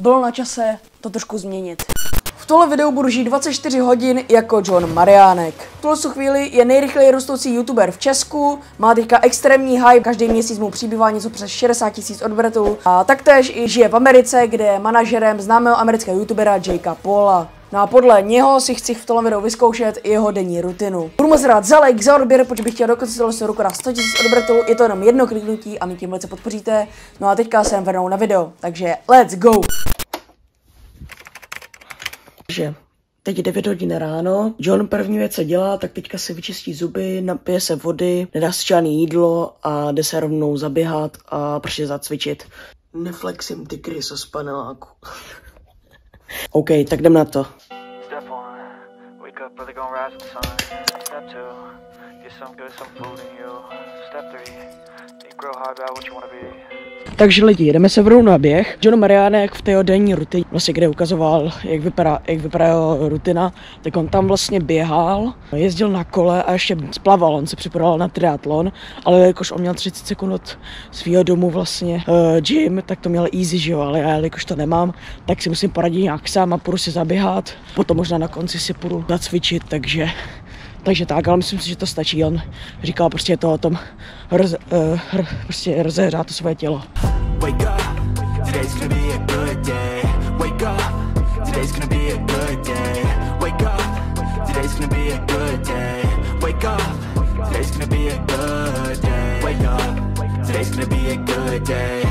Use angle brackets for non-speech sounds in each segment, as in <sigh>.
bylo na čase to trošku změnit. Tohle videu budu žít 24 hodin jako John Mariánek. V tuhle chvíli je nejrychleji rostoucí youtuber v Česku, má teďka extrémní hype, každý měsíc mu přibývá něco přes 60 tisíc odběratelů a taktéž i žije v Americe, kde je manažerem známého amerického youtubera Jakea Paula. No a podle něho si chci v tomhle videu vyzkoušet jeho denní rutinu. Budu moc rád za like, za odběr, protože bych chtěl dokonce tohle roku na 100 000 odběratelů. Je to jenom jedno kliknutí a mi tím velice podpoříte. No a teďka se vrnou na video, takže let's go! Takže teď 9 hodin ráno, John první věc, co dělá, tak teďka si vyčistí zuby, napije se vody, nedá si žádný jídlo a jde se rovnou zaběhat a prostě zacvičit. Neflexím ty kryso z paneláku. <laughs> OK, tak jdem na to. Step two, get some good, some food in you. Step three, Takže lidi, jdeme se vrhnout na běh. John Mariánek v té denní rutině, vlastně kde ukazoval, jak vypadá, jak vypadá jeho rutina, tak on tam vlastně běhal, jezdil na kole a ještě splaval, on se připravoval na triatlon, ale jakož on měl 30 sekund od svého domu vlastně uh, gym, tak to měl easy, že jo, ale já jakož to nemám, tak si musím poradit nějak sám a půjdu si zaběhat, potom možná na konci si půjdu zacvičit, takže takže tak, ale myslím si, že to stačí. On říkal prostě to o tom roz, uh, ro, prostě rozehřát to svoje tělo. Wake up, today's gonna be a good day. Wake up, today's gonna be a good day. Wake up, today's gonna be a good day. Wake up, today's gonna be a good day. Wake up, today's gonna be a good day.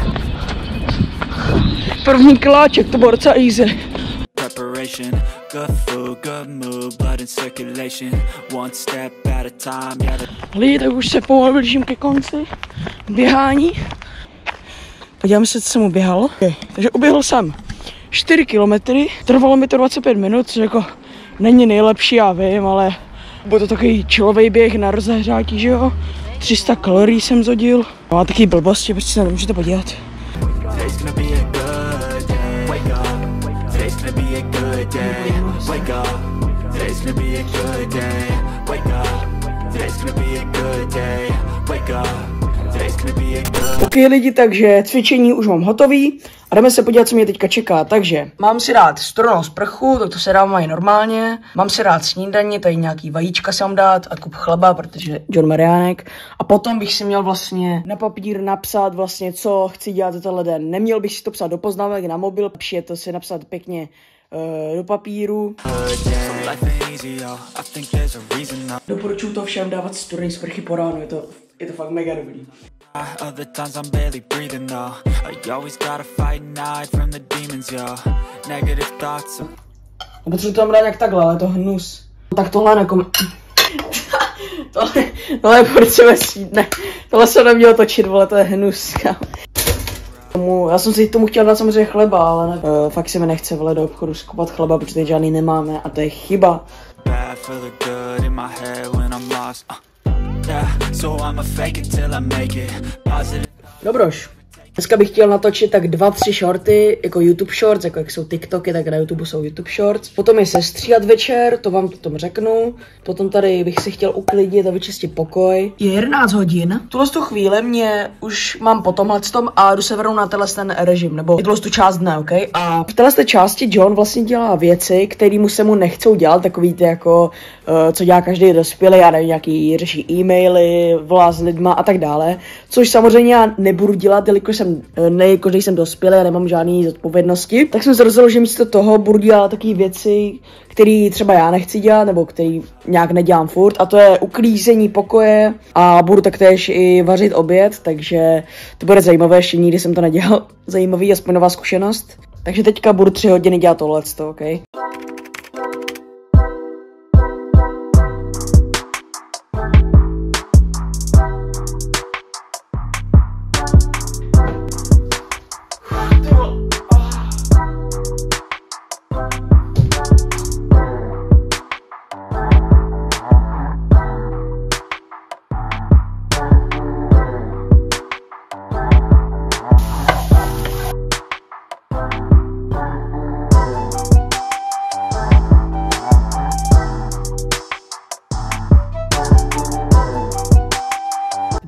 První kláček, to bylo docela easy. Preparation, good Lidi, tak už se pomalu blížím ke konci běhání. Podíváme se, co jsem uběhal. Okay. Takže uběhl jsem 4 kilometry, trvalo mi to 25 minut, což jako není nejlepší, já vím, ale byl to takový čilový běh na rozehřátí, že jo. 300 kalorií jsem zodil. No a taky blbosti, prostě se nemůžete podívat. Wake up, today's gonna be a good day. Wake up, today's gonna be a good day. Wake up, good Ok lidi, takže cvičení už mám hotový a jdeme se podívat, co mě teďka čeká. Takže mám si dát stronou sprchu, tak to se dávají normálně. Mám si dát snídaní, tady nějaký vajíčka si mám dát a kup chleba, protože John Mariánek. A potom bych si měl vlastně na papír napsat vlastně, co chci dělat za tenhle den. Neměl bych si to psát do poznámek na mobil, lepší je to si napsat pěkně do papíru. Doporučuji to všem dávat studený sprchy po ránu, je to, je to fakt mega dobrý. Other times I'm barely breathing though I always gotta fight and hide from the demons, yo Negative thoughts Potřebuji tam dát jak takhle, ale to hnus. Tak tohle nekom... <laughs> tohle, tohle potřebuje sít, ne. Tohle se nemělo točit, vole, to je hnus, Tomu, já jsem si tomu chtěl dát samozřejmě chleba, ale ne, uh, fakt se mi nechce vole do obchodu skupat chleba, protože žádný nemáme a to je chyba. Dobroš. Dneska bych chtěl natočit tak dva, tři shorty, jako YouTube shorts, jako jak jsou TikToky, tak na YouTube jsou YouTube shorts. Potom je sestříhat večer, to vám potom řeknu. Potom tady bych si chtěl uklidit a vyčistit pokoj. Je 11 hodin. Tuhle tu chvíli mě už mám po tomhle tom a jdu se vrhnout na tenhle ten režim, nebo tuhle tu část dne, OK? A v téhle části John vlastně dělá věci, které mu se mu nechcou dělat, takový ty jako, uh, co dělá každý dospělý, já nevím, nějaký řeší e-maily, volá s lidma a tak dále. Což samozřejmě já nebudu dělat, jelikož jsem jsem, eh, ne jako, jsem dospělý a nemám žádné zodpovědnosti, tak jsem se rozhodl, že místo toho budu dělat takové věci, které třeba já nechci dělat, nebo které nějak nedělám furt, a to je uklízení pokoje a budu taktéž i vařit oběd, takže to bude zajímavé, ještě nikdy jsem to nedělal, <laughs> zajímavý, aspoň nová zkušenost. Takže teďka budu tři hodiny dělat tohle, ok?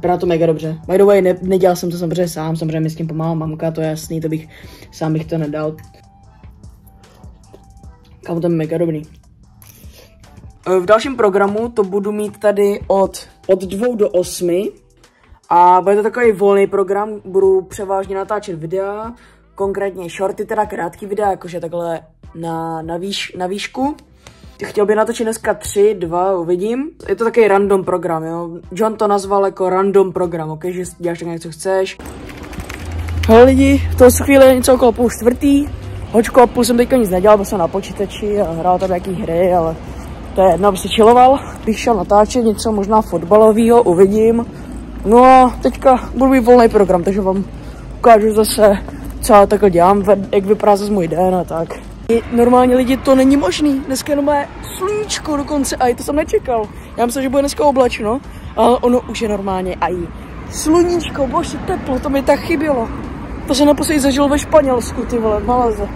Vypadá to mega dobře. By the way, ne, nedělal jsem to samozřejmě sám, samozřejmě mi s tím pomáhá mamka, to je jasný, to bych, sám bych to nedal. Kámo, to je mega dobrý. E, V dalším programu to budu mít tady od, od 2 do 8. A bude to takový volný program, budu převážně natáčet videa, konkrétně shorty, teda krátký videa, jakože takhle na, na, výš, na výšku. Chtěl bych natočit dneska tři, dva, uvidím. Je to takový random program, jo. John to nazval jako random program, ok, že děláš tak něco chceš. Hele lidi, v toho chvíli je něco okolo půl čtvrtý. Hoďku a půl jsem teďka nic nedělal, byl jsem na počítači a hrál tam nějaký hry, ale to je jedno, prostě chilloval. Bych šel natáčet něco možná fotbalového, uvidím. No a teďka budu mít volný program, takže vám ukážu zase, co já takhle dělám, jak vypadá zase můj den a tak. Normálně lidi to není možný, dneska jenom je sluníčko dokonce a to jsem nečekal. Já myslel, že bude dneska oblačno, ale ono už je normálně a i sluníčko, bože teplo, to mi tak chybělo. To jsem naposledy zažil ve Španělsku, ty vole, v Malaze.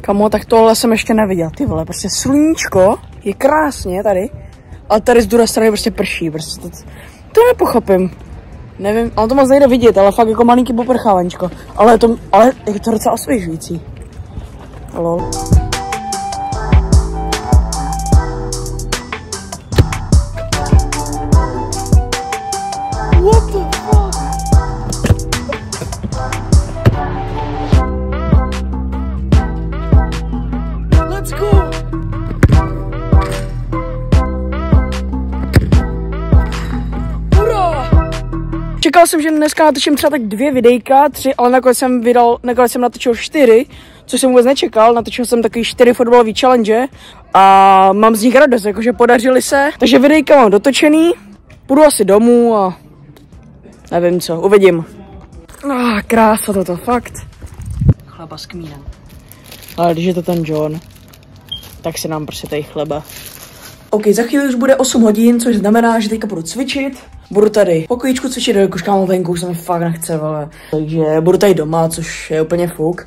Kamo, tak tohle jsem ještě neviděl, ty vole, prostě sluníčko je krásně tady, ale tady z druhé strany prostě prší, prostě to, to nepochopím. Nevím, ale to moc nejde vidět, ale fakt jako malinký poprchávačko. Ale je to, ale je to docela osvěžující. Lol. What the fuck? Let's go! Hurá! Čekal jsem, že dneska natočím třeba tak dvě videjka, tři, ale nakonec jsem vydal, nakonec jsem natočil čtyři, což jsem vůbec nečekal. Natočil jsem takový čtyři fotbalové challenge a mám z nich radost, jakože podařili se. Takže videjka mám dotočený, půjdu asi domů a nevím co, uvidím. Ah, krása toto, fakt. Chleba s kmínem. Ale když je to ten John, tak si nám prostě tady chleba. OK, za chvíli už bude 8 hodin, což znamená, že teďka budu cvičit. Budu tady pokojíčku cvičit, jakož kámo venku, už se mi fakt nechce, ale. Takže budu tady doma, což je úplně fuk.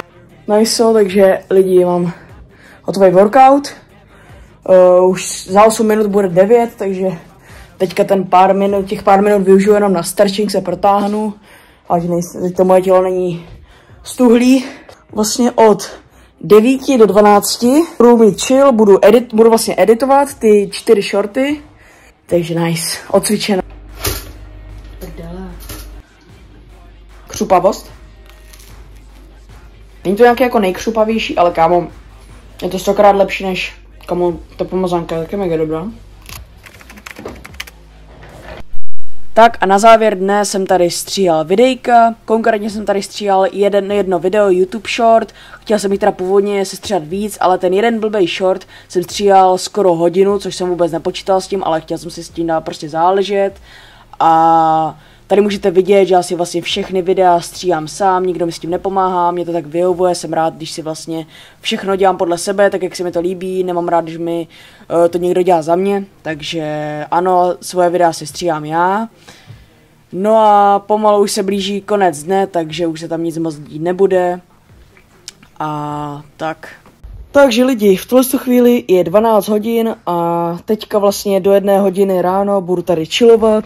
Nice, takže lidi, mám hotový workout. Uh, už za 8 minut bude 9, takže teďka ten pár minut, těch pár minut využiju jenom na stretching, se protáhnu. Ať nejs- teď to moje tělo není stuhlý. Vlastně od 9 do 12 budu mít chill, budu, edit, budu vlastně editovat ty čtyři shorty. Takže nice, odcvičeno. Křupavost. Není to nějaké jako nejkřupavější, ale kámo, je to stokrát lepší než, kámo, ta pomazánka je taky mega dobrá. Tak a na závěr dne jsem tady stříhal videjka, konkrétně jsem tady stříhal jeden, jedno video YouTube short, chtěl jsem jich teda původně se stříhat víc, ale ten jeden blbej short jsem stříhal skoro hodinu, což jsem vůbec nepočítal s tím, ale chtěl jsem si s tím prostě záležet a Tady můžete vidět, že já si vlastně všechny videa stříhám sám, nikdo mi s tím nepomáhá, mě to tak vyhovuje, jsem rád, když si vlastně všechno dělám podle sebe, tak jak se mi to líbí, nemám rád, když mi uh, to někdo dělá za mě, takže ano, svoje videa si stříhám já. No a pomalu už se blíží konec dne, takže už se tam nic moc dít nebude. A tak. Takže lidi, v tuhle chvíli je 12 hodin a teďka vlastně do jedné hodiny ráno budu tady chillovat,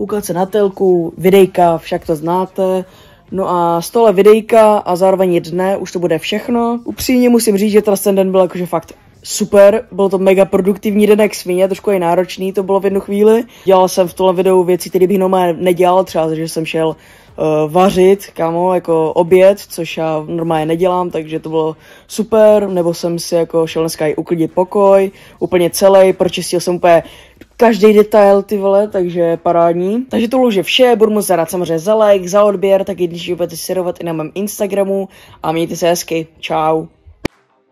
koukat se na telku, videjka, však to znáte. No a z tohle videjka a zároveň dne už to bude všechno. Upřímně musím říct, že ten den byl jakože fakt super, byl to mega produktivní den jak svině, trošku i náročný to bylo v jednu chvíli. Dělal jsem v tomhle videu věci, které bych normálně nedělal, třeba, že jsem šel uh, vařit, kámo, jako oběd, což já normálně nedělám, takže to bylo super, nebo jsem si jako šel dneska i uklidit pokoj, úplně celý, pročistil jsem úplně každý detail, ty vole, takže parádní. Takže to už je vše, budu moc rád samozřejmě za like, za odběr, tak když budete sledovat i na mém Instagramu a mějte se hezky, čau.